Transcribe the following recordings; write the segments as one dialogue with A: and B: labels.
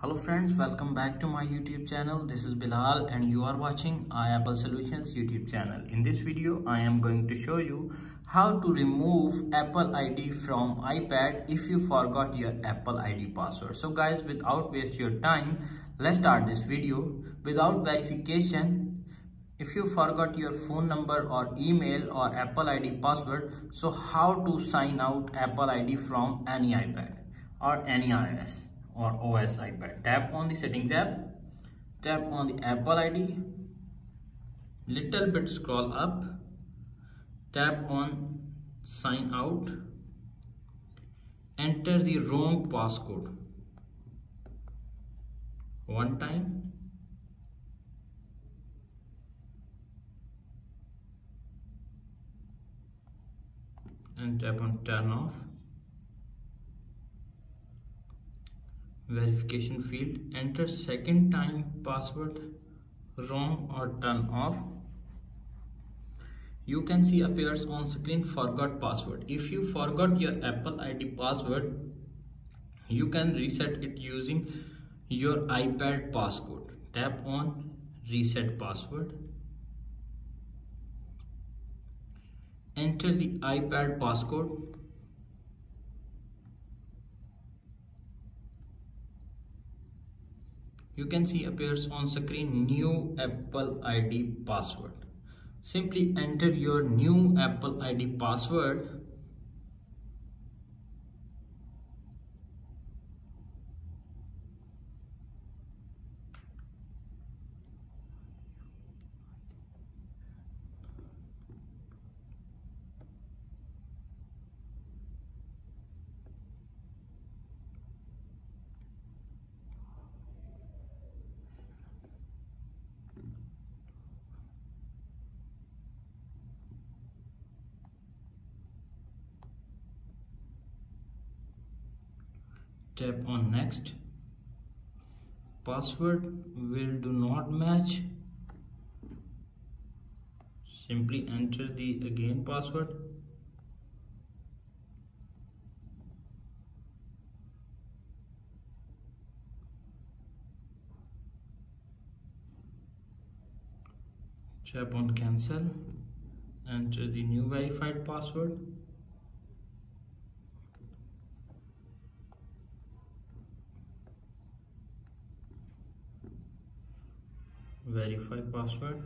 A: Hello friends, welcome back to my YouTube channel. This is Bilal and you are watching iApple Solutions YouTube channel. In this video, I am going to show you how to remove Apple ID from iPad if you forgot your Apple ID password. So guys, without waste your time, let's start this video. Without verification, if you forgot your phone number or email or Apple ID password, so how to sign out Apple ID from any iPad or any iOS or OS iPad. Tap on the settings app, tap on the Apple ID, little bit scroll up, tap on sign out, enter the wrong passcode. One time. And tap on turn off verification field enter second time password wrong or turn off. You can see appears on screen forgot password. If you forgot your apple id password you can reset it using your ipad passcode. Tap on reset password. Enter the ipad passcode you can see appears on screen new apple id password. Simply enter your new apple id password tap on next. Password will do not match. Simply enter the again password. Tap on cancel. Enter the new verified password verify password.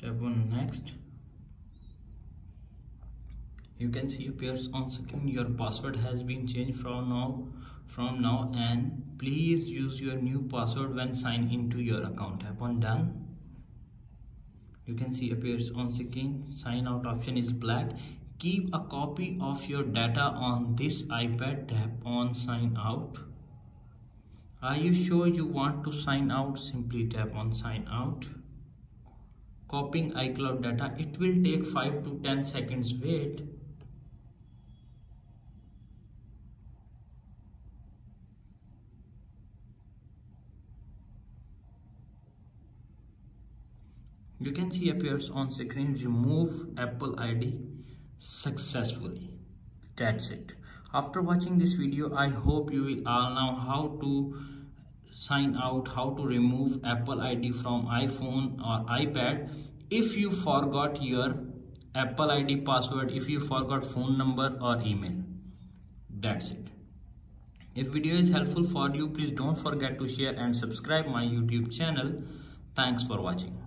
A: Tap on next. You can see appears on screen. Your password has been changed from now from now and please use your new password when sign into your account. Tap on done. You can see appears on screen. Sign out option is black Keep a copy of your data on this iPad. Tap on sign out. Are you sure you want to sign out? Simply tap on sign out. Copying iCloud data. It will take 5 to 10 seconds wait. You can see appears on screen remove Apple ID successfully. That's it. After watching this video i hope you will all know how to sign out how to remove apple id from iphone or ipad. If you forgot your apple id password if you forgot phone number or email. That's it. If video is helpful for you please don't forget to share and subscribe my youtube channel. Thanks for watching